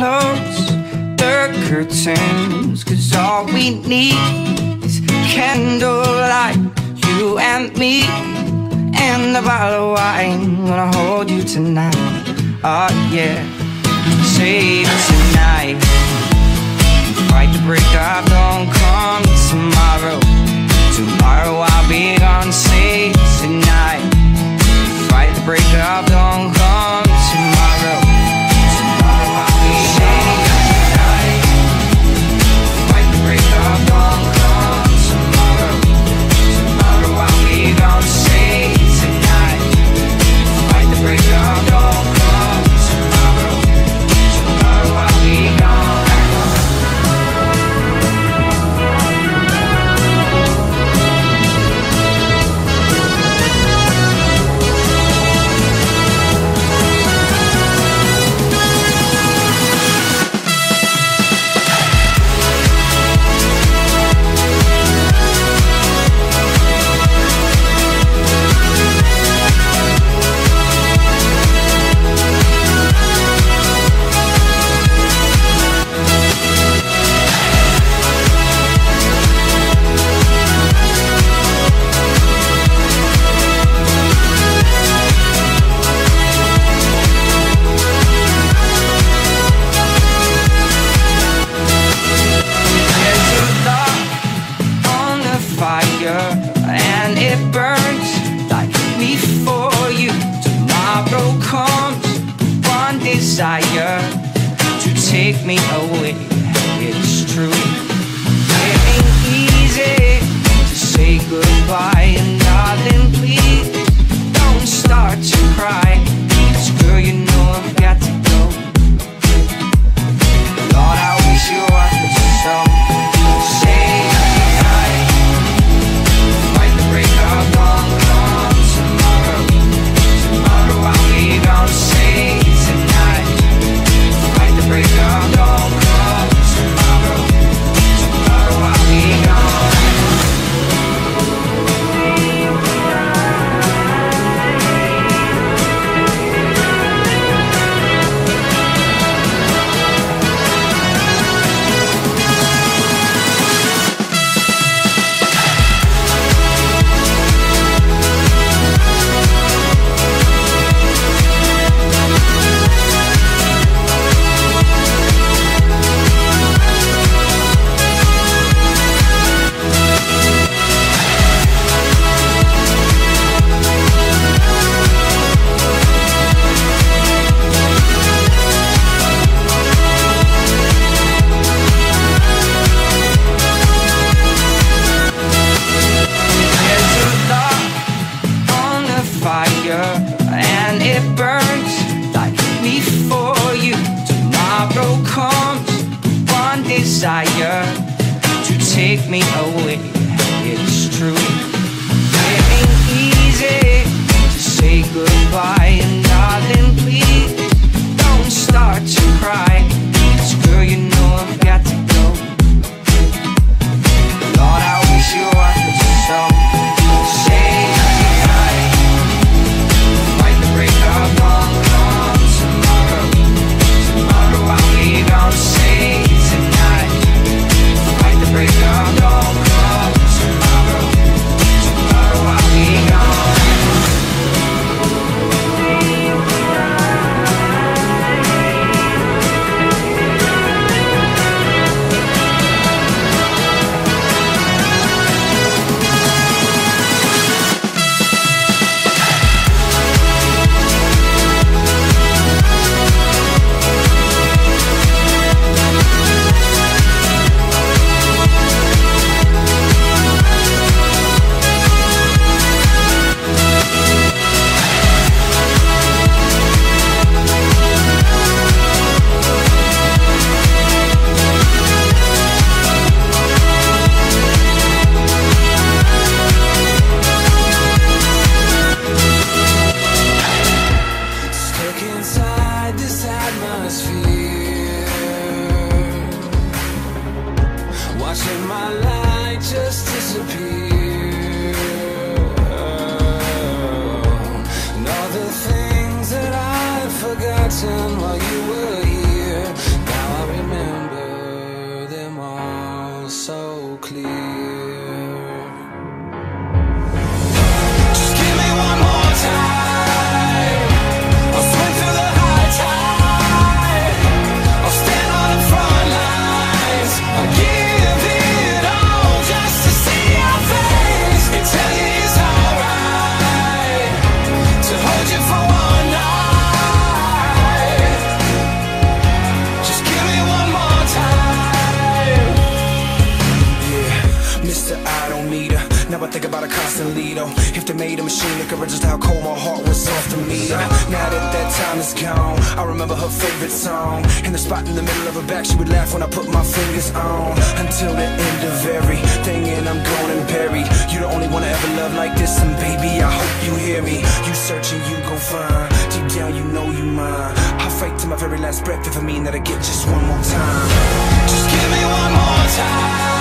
close the curtains Cause all we need is candlelight You and me and a bottle of wine. Gonna hold you tonight, oh yeah. Save tonight. Fight the break Don't come tomorrow. Tomorrow I'll be gone, save tonight. Fight the break Don't come tomorrow. Constantly though. If they made a machine that could register how cold my heart was off the meter. Now that that time is gone, I remember her favorite song. In the spot in the middle of her back, she would laugh when I put my fingers on. Until the end of everything, and I'm gone and buried. You're the only one I ever loved like this, and baby, I hope you hear me. You searching, you gon' find. Deep down, you know you mine. I'll fight to my very last breath if I mean that I get just one more time. Just give me one more time.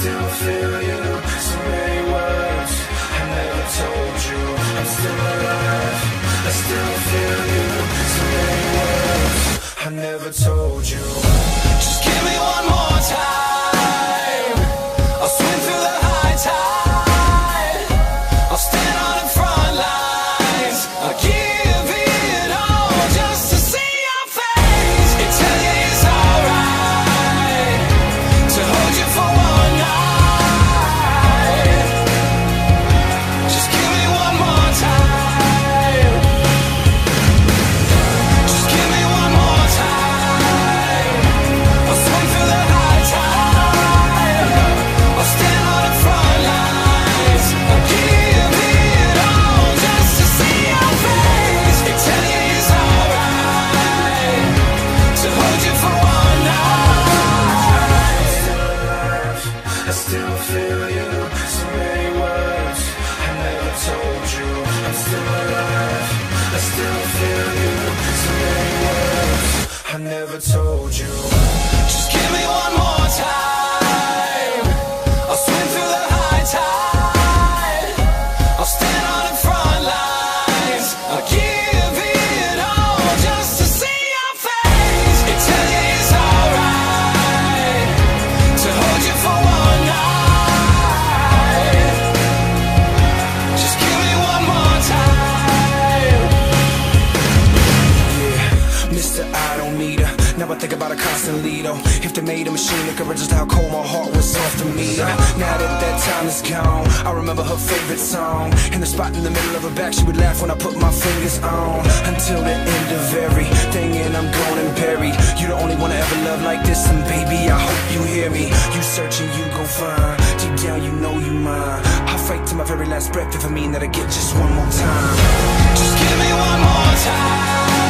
Still feel you. So many words I never told you. I'm still alive, I still feel you. So many words I never told I'm still alive, I still feel you. I never told you. Just give me one more time. Made a machine that could register how cold my heart was the meter. Now that that time is gone, I remember her favorite song. In the spot in the middle of her back, she would laugh when I put my fingers on. Until the end of everything, and I'm gone and buried. You're the only one I ever loved like this, and baby, I hope you hear me. You searching, you gon' find. Deep down, you know you mine. I'll fight to my very last breath if I mean that I get just one more time. Just give me one more time.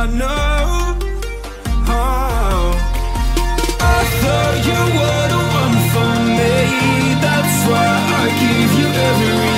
I know. Oh. I thought you were the one for me. That's why I give you every.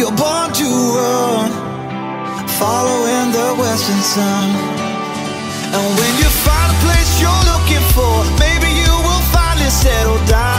You're born to run, following the western sun. And when you find a place you're looking for, maybe you will finally settle down.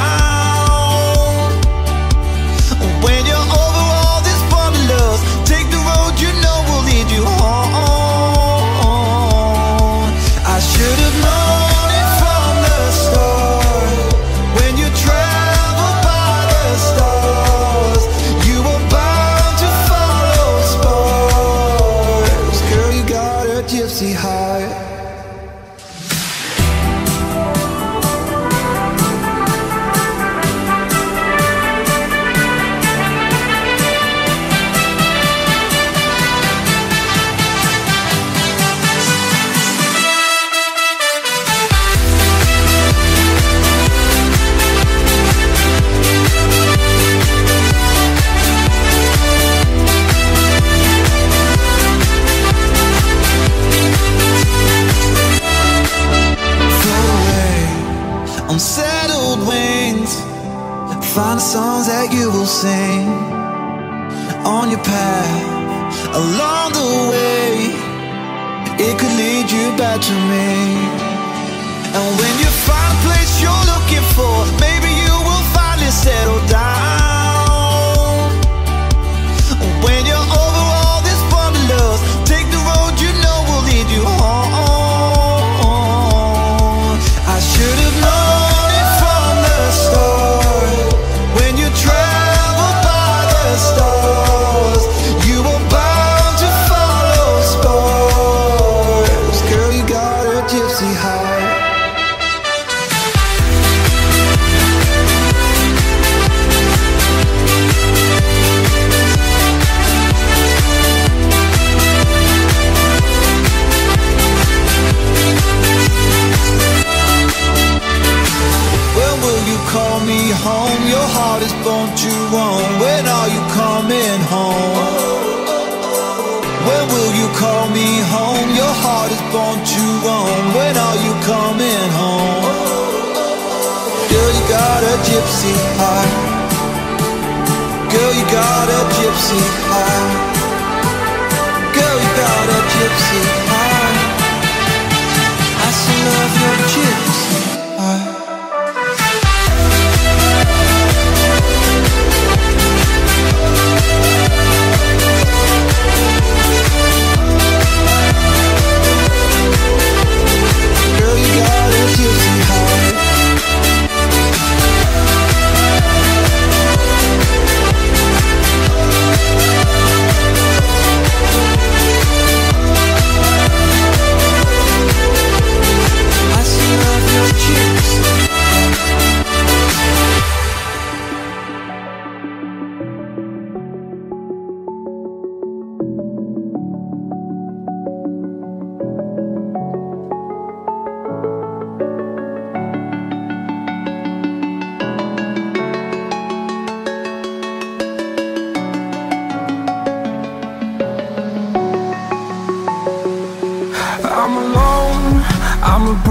Call me home? Your heart is born to roam. When are you coming home? When will you call me home? Your heart is born to roam. When are you coming home? Girl, you got a gypsy heart. Girl, you got a gypsy heart. Girl, you got a gypsy heart.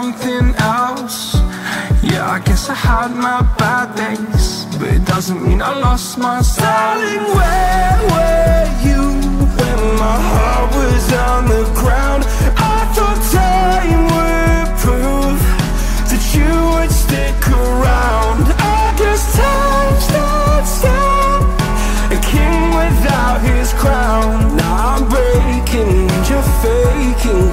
something else. Yeah, I guess I had my bad days, but it doesn't mean I lost my styling. Where were you when my heart was on the ground? I thought time would prove that you would stick around. I guess time stands still, a king without his crown. Now I'm breaking, and you're faking,